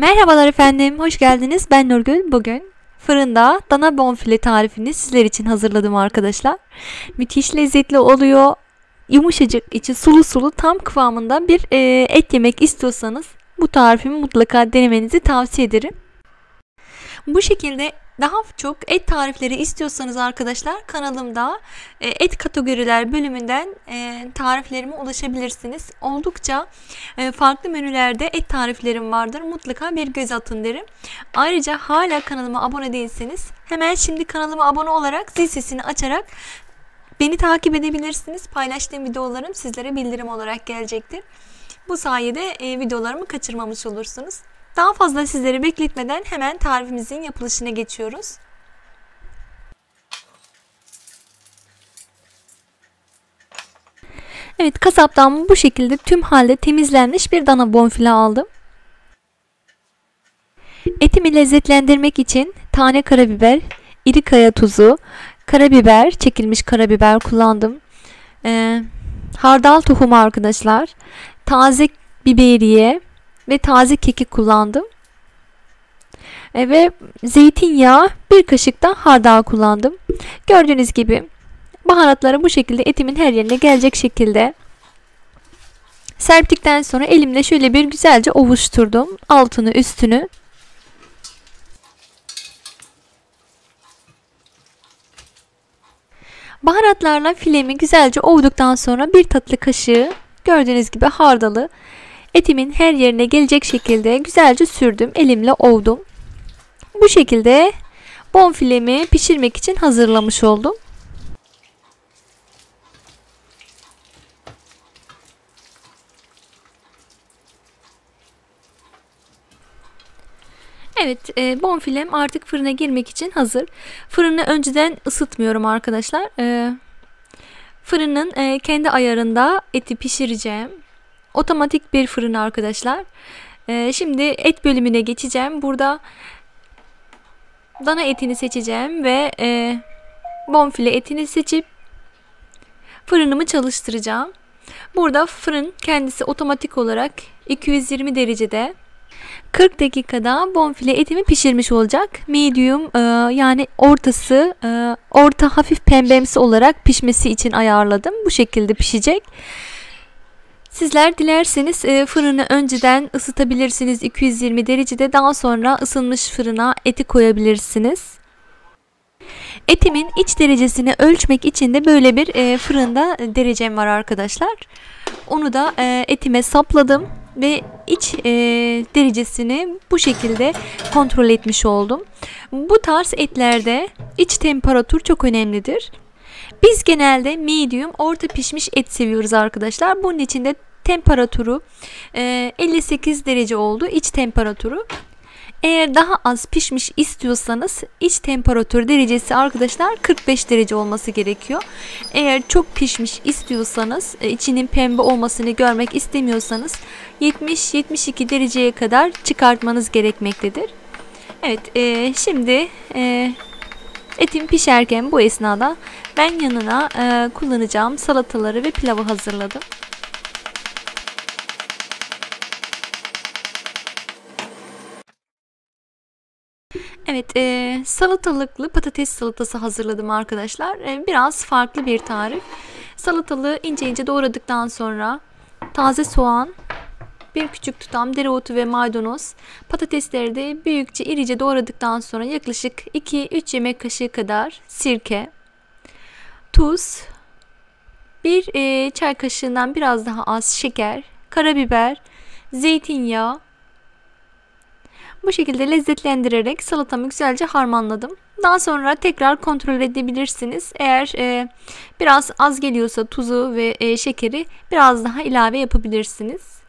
Merhabalar efendim, hoş geldiniz. Ben Nurgül. Bugün fırında dana bonfile tarifini sizler için hazırladım arkadaşlar. Müthiş lezzetli oluyor. Yumuşacık, içi sulu sulu tam kıvamında bir e, et yemek istiyorsanız bu tarifimi mutlaka denemenizi tavsiye ederim. Bu şekilde daha çok et tarifleri istiyorsanız arkadaşlar kanalımda e, et kategoriler bölümünden e, tariflerime ulaşabilirsiniz. Oldukça e, farklı menülerde et tariflerim vardır. Mutlaka bir göz atın derim. Ayrıca hala kanalıma abone değilseniz hemen şimdi kanalıma abone olarak zil sesini açarak beni takip edebilirsiniz. Paylaştığım videolarım sizlere bildirim olarak gelecektir. Bu sayede videolarımı kaçırmamış olursunuz. Daha fazla sizleri bekletmeden hemen tarifimizin yapılışına geçiyoruz. Evet kasaptan bu şekilde tüm halde temizlenmiş bir dana bonfile aldım. Etimi lezzetlendirmek için tane karabiber, iri kaya tuzu, karabiber, çekilmiş karabiber kullandım. Ee, hardal tohumu arkadaşlar, taze biberiye, ve taze kekik kullandım. E, ve zeytinyağı bir kaşık da hardal kullandım. Gördüğünüz gibi baharatları bu şekilde etimin her yerine gelecek şekilde serptikten sonra elimle şöyle bir güzelce ovuşturdum. Altını üstünü. Baharatlarla filemi güzelce ovduktan sonra bir tatlı kaşığı gördüğünüz gibi hardalı Etimin her yerine gelecek şekilde güzelce sürdüm. Elimle ovdum. Bu şekilde bonfilemi pişirmek için hazırlamış oldum. Evet e, bonfilem artık fırına girmek için hazır. Fırını önceden ısıtmıyorum arkadaşlar. E, fırının e, kendi ayarında eti pişireceğim. Otomatik bir fırın arkadaşlar. Ee, şimdi et bölümüne geçeceğim. Burada dana etini seçeceğim ve e, bonfile etini seçip fırınımı çalıştıracağım. Burada fırın kendisi otomatik olarak 220 derecede 40 dakikada bonfile etimi pişirmiş olacak. Medium e, yani ortası e, orta hafif pembemsi olarak pişmesi için ayarladım. Bu şekilde pişecek. Sizler dilerseniz e, fırını önceden ısıtabilirsiniz 220 derecede daha sonra ısınmış fırına eti koyabilirsiniz. Etimin iç derecesini ölçmek için de böyle bir e, fırında derecem var arkadaşlar. Onu da e, etime sapladım ve iç derecesini bu şekilde kontrol etmiş oldum. Bu tarz etlerde iç temperatur çok önemlidir. Biz genelde medium orta pişmiş et seviyoruz arkadaşlar. Bunun için de temperaturu 58 derece oldu iç temperaturu. Eğer daha az pişmiş istiyorsanız iç temperatür derecesi arkadaşlar 45 derece olması gerekiyor. Eğer çok pişmiş istiyorsanız e, içinin pembe olmasını görmek istemiyorsanız 70-72 dereceye kadar çıkartmanız gerekmektedir. Evet e, şimdi e, etim pişerken bu esnada ben yanına e, kullanacağım salataları ve pilavı hazırladım. Evet e, salatalıklı patates salatası hazırladım arkadaşlar. E, biraz farklı bir tarif. Salatalığı ince ince doğradıktan sonra taze soğan, bir küçük tutam dereotu ve maydanoz, patatesleri de büyükçe irice doğradıktan sonra yaklaşık 2-3 yemek kaşığı kadar sirke, tuz, bir e, çay kaşığından biraz daha az şeker, karabiber, zeytinyağı, bu şekilde lezzetlendirerek salatamı güzelce harmanladım. Daha sonra tekrar kontrol edebilirsiniz. Eğer e, biraz az geliyorsa tuzu ve e, şekeri biraz daha ilave yapabilirsiniz.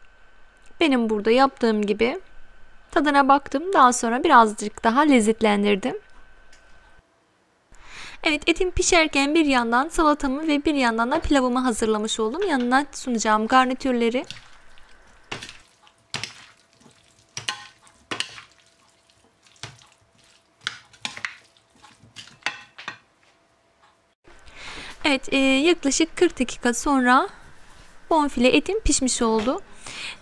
Benim burada yaptığım gibi tadına baktım. Daha sonra birazcık daha lezzetlendirdim. Evet etim pişerken bir yandan salatamı ve bir yandan da pilavımı hazırlamış oldum. Yanına sunacağım garnitürleri. Evet e, yaklaşık 40 dakika sonra bonfile etim pişmiş oldu.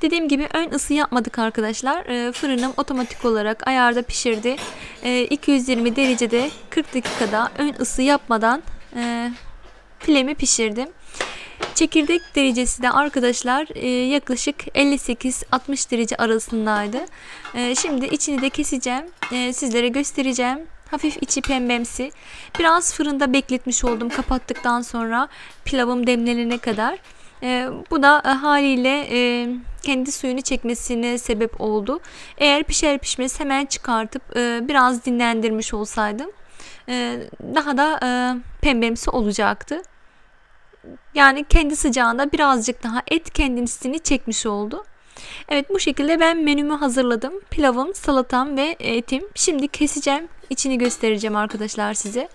Dediğim gibi ön ısı yapmadık arkadaşlar. E, fırınım otomatik olarak ayarda pişirdi. E, 220 derecede 40 dakikada ön ısı yapmadan e, filemi pişirdim. Çekirdek derecesi de arkadaşlar e, yaklaşık 58-60 derece arasındaydı. E, şimdi içini de keseceğim. E, sizlere göstereceğim. Hafif içi pembemsi. Biraz fırında bekletmiş oldum kapattıktan sonra pilavım demlenene kadar. E, bu da e, haliyle e, kendi suyunu çekmesine sebep oldu. Eğer pişer pişmez hemen çıkartıp e, biraz dinlendirmiş olsaydım e, daha da e, pembemsi olacaktı. Yani kendi sıcağında birazcık daha et kendisini çekmiş oldu. Evet bu şekilde ben menümü hazırladım. Pilavım, salatam ve etim. Şimdi keseceğim. İçini göstereceğim arkadaşlar size.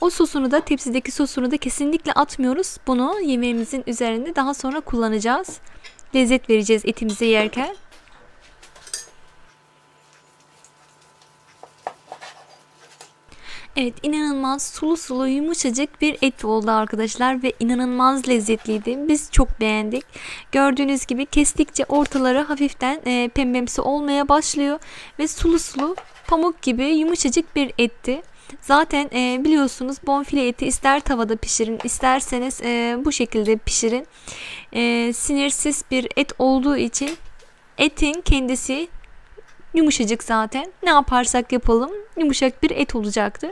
O sosunu da tepsideki sosunu da kesinlikle atmıyoruz. Bunu yemeğimizin üzerinde daha sonra kullanacağız. Lezzet vereceğiz etimizi yerken. Evet inanılmaz sulu sulu yumuşacık bir et oldu arkadaşlar ve inanılmaz lezzetliydi. Biz çok beğendik. Gördüğünüz gibi kestikçe ortaları hafiften e, pembemsi olmaya başlıyor ve sulu sulu pamuk gibi yumuşacık bir etti. Zaten e, biliyorsunuz bonfile eti ister tavada pişirin isterseniz e, bu şekilde pişirin. E, sinirsiz bir et olduğu için etin kendisi Yumuşacık zaten. Ne yaparsak yapalım yumuşak bir et olacaktır.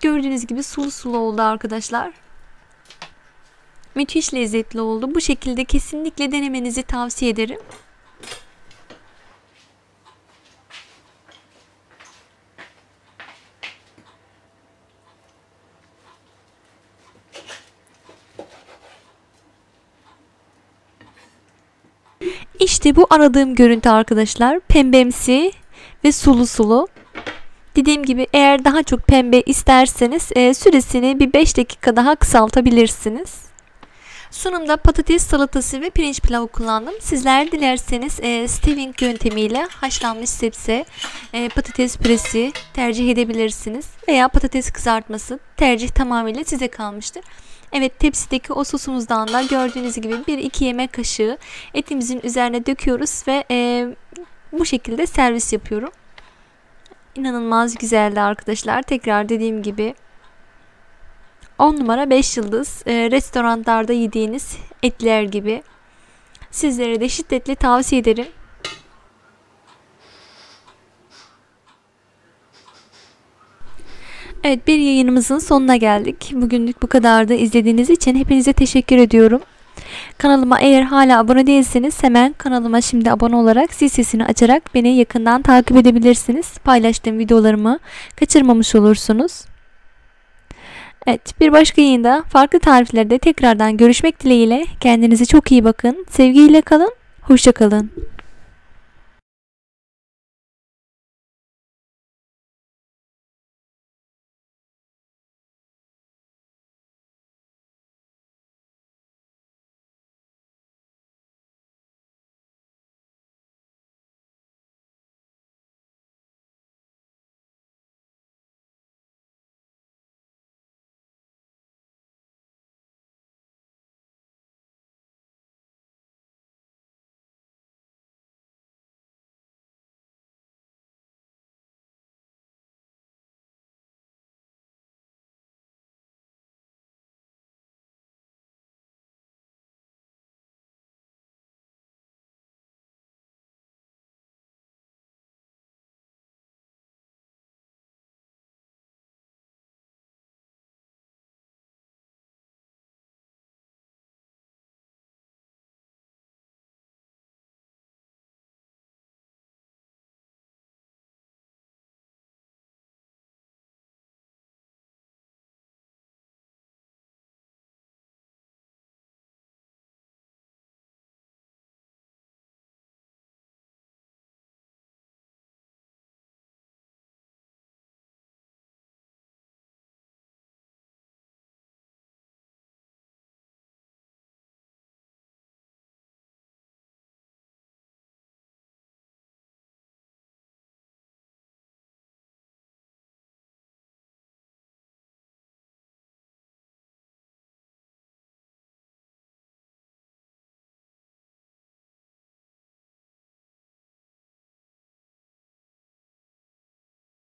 Gördüğünüz gibi sulu sulu oldu arkadaşlar. Müthiş lezzetli oldu. Bu şekilde kesinlikle denemenizi tavsiye ederim. İşte bu aradığım görüntü arkadaşlar. Pembemsi ve sulu sulu. Dediğim gibi eğer daha çok pembe isterseniz e, süresini bir 5 dakika daha kısaltabilirsiniz. Sunumda patates salatası ve pirinç pilavı kullandım. Sizler dilerseniz e, steving yöntemiyle haşlanmış sebze, e, patates püresi tercih edebilirsiniz. Veya patates kızartması tercih tamamıyla size kalmıştır. Evet tepsideki o sosumuzdan da gördüğünüz gibi 1-2 yemek kaşığı etimizin üzerine döküyoruz ve e, bu şekilde servis yapıyorum. İnanılmaz güzeldi arkadaşlar. Tekrar dediğim gibi 10 numara 5 yıldız e, restoranlarda yediğiniz etler gibi. Sizlere de şiddetle tavsiye ederim. Evet bir yayınımızın sonuna geldik. Bugünlük bu kadardı. İzlediğiniz için hepinize teşekkür ediyorum. Kanalıma eğer hala abone değilseniz hemen kanalıma şimdi abone olarak zil sesini açarak beni yakından takip edebilirsiniz. Paylaştığım videolarımı kaçırmamış olursunuz. Evet bir başka yayında farklı tariflerde tekrardan görüşmek dileğiyle kendinize çok iyi bakın. Sevgiyle kalın. Hoşçakalın.